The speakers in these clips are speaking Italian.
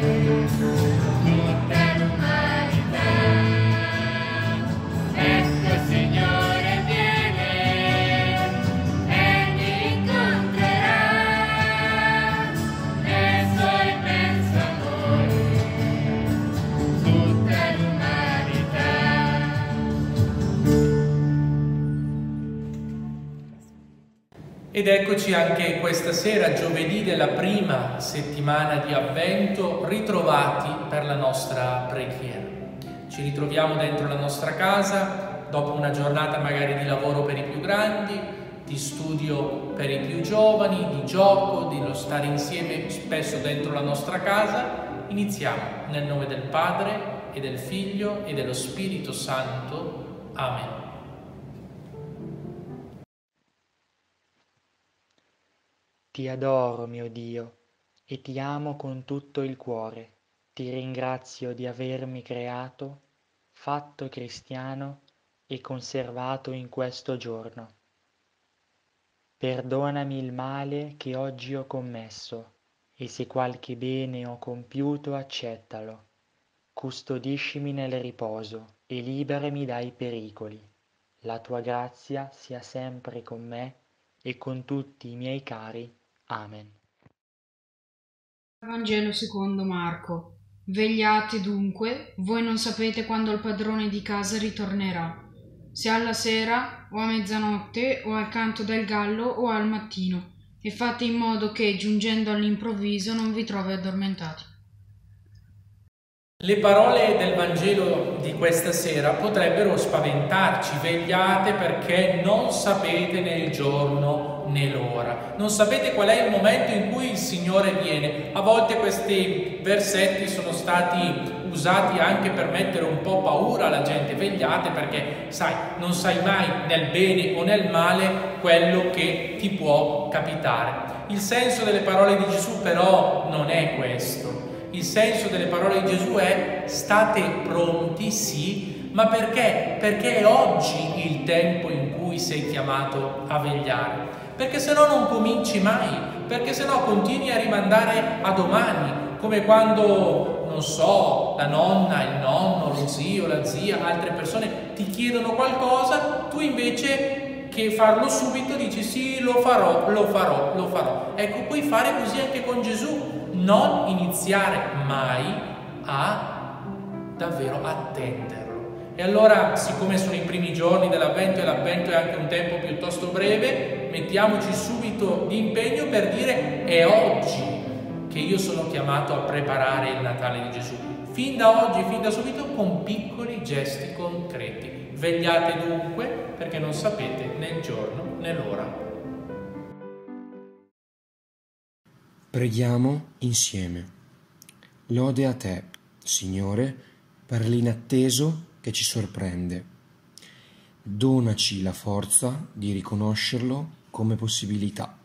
Thank you. Ed eccoci anche questa sera, giovedì della prima settimana di Avvento, ritrovati per la nostra preghiera. Ci ritroviamo dentro la nostra casa, dopo una giornata magari di lavoro per i più grandi, di studio per i più giovani, di gioco, di lo stare insieme spesso dentro la nostra casa. Iniziamo nel nome del Padre e del Figlio e dello Spirito Santo. Amen. Ti adoro, mio Dio, e ti amo con tutto il cuore. Ti ringrazio di avermi creato, fatto cristiano e conservato in questo giorno. Perdonami il male che oggi ho commesso, e se qualche bene ho compiuto accettalo. Custodiscimi nel riposo e liberami dai pericoli. La tua grazia sia sempre con me e con tutti i miei cari. Amen. Vangelo secondo Marco. Vegliate dunque, voi non sapete quando il padrone di casa ritornerà, se alla sera o a mezzanotte o al canto del gallo o al mattino, e fate in modo che, giungendo all'improvviso, non vi trovi addormentati. Le parole del Vangelo di questa sera potrebbero spaventarci, vegliate perché non sapete né il giorno né l'ora, non sapete qual è il momento in cui il Signore viene. A volte questi versetti sono stati usati anche per mettere un po' paura alla gente, vegliate perché sai, non sai mai nel bene o nel male quello che ti può capitare. Il senso delle parole di Gesù però non è questo. Il senso delle parole di Gesù è state pronti, sì, ma perché? Perché è oggi il tempo in cui sei chiamato a vegliare. Perché se no non cominci mai, perché se no continui a rimandare a domani, come quando, non so, la nonna, il nonno, lo zio, la zia, altre persone ti chiedono qualcosa, tu invece che farlo subito dici sì, lo farò, lo farò, lo farò. Ecco, puoi fare così anche con Gesù non iniziare mai a davvero attenderlo. E allora, siccome sono i primi giorni dell'avvento e l'avvento è anche un tempo piuttosto breve, mettiamoci subito di impegno per dire è oggi che io sono chiamato a preparare il Natale di Gesù. Fin da oggi, fin da subito, con piccoli gesti concreti. Vegliate dunque perché non sapete né il giorno né l'ora. Preghiamo insieme. Lode a te, Signore, per l'inatteso che ci sorprende. Donaci la forza di riconoscerlo come possibilità,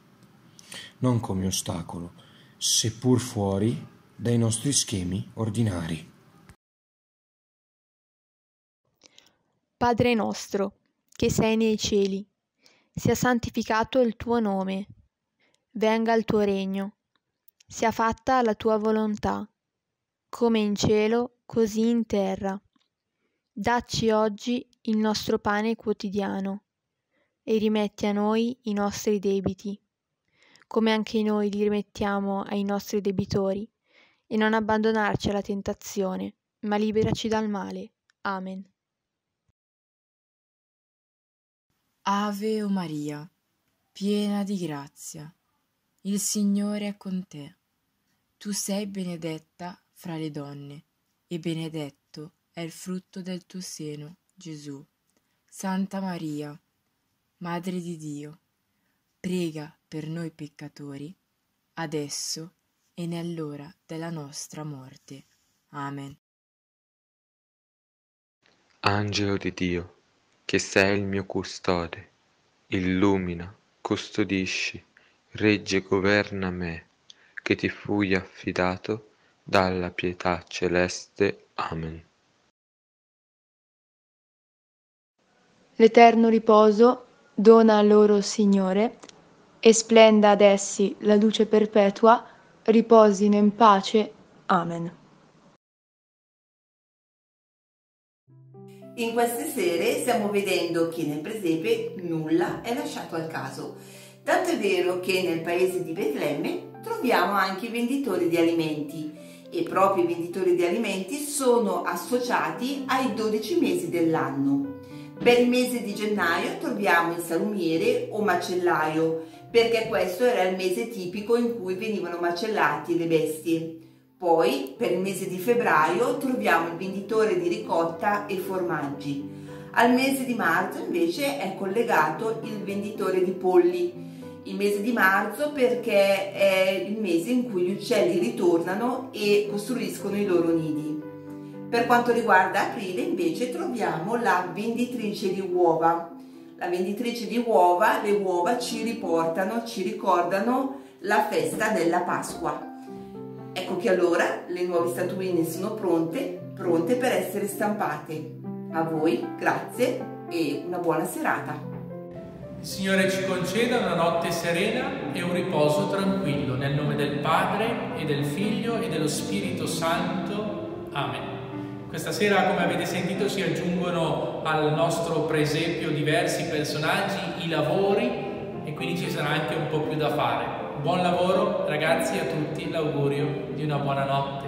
non come ostacolo, seppur fuori dai nostri schemi ordinari. Padre nostro, che sei nei cieli, sia santificato il tuo nome, venga il tuo regno, sia fatta la tua volontà, come in cielo, così in terra. Dacci oggi il nostro pane quotidiano e rimetti a noi i nostri debiti, come anche noi li rimettiamo ai nostri debitori, e non abbandonarci alla tentazione, ma liberaci dal male. Amen. Ave o Maria, piena di grazia, il Signore è con te. Tu sei benedetta fra le donne, e benedetto è il frutto del tuo seno, Gesù. Santa Maria, Madre di Dio, prega per noi peccatori, adesso e nell'ora della nostra morte. Amen. Angelo di Dio, che sei il mio custode, illumina, custodisci, regge e governa me, che ti fui affidato dalla pietà celeste. Amen. l'eterno riposo dona loro Signore, e splenda ad essi la luce perpetua, riposino in pace. Amen. In queste sere stiamo vedendo che nel presepe nulla è lasciato al caso. Tanto è vero che nel paese di Betlemme troviamo anche i venditori di alimenti e proprio i venditori di alimenti sono associati ai 12 mesi dell'anno. Per il mese di gennaio troviamo il salumiere o macellaio, perché questo era il mese tipico in cui venivano macellati le bestie. Poi, per il mese di febbraio, troviamo il venditore di ricotta e formaggi. Al mese di marzo invece è collegato il venditore di polli, il mese di marzo perché è il mese in cui gli uccelli ritornano e costruiscono i loro nidi. Per quanto riguarda aprile invece troviamo la venditrice di uova. La venditrice di uova, le uova ci riportano, ci ricordano la festa della Pasqua. Ecco che allora le nuove statuine sono pronte, pronte per essere stampate. A voi, grazie e una buona serata. Signore ci conceda una notte serena e un riposo tranquillo, nel nome del Padre e del Figlio e dello Spirito Santo. Amen. Questa sera, come avete sentito, si aggiungono al nostro presepio diversi personaggi, i lavori e quindi ci sarà anche un po' più da fare. Buon lavoro ragazzi a tutti, l'augurio di una buona notte.